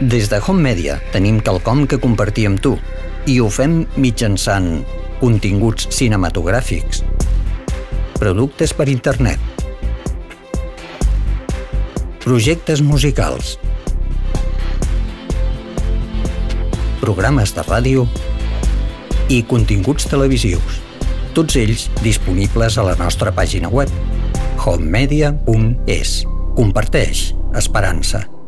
Des de Home Media tenim quelcom que compartir amb tu i ho fem mitjançant continguts cinematogràfics, productes per internet, projectes musicals, programes de ràdio. I continguts televisius, tots ells disponibles a la nostra pàgina web homemedia.es. Comparteix esperança.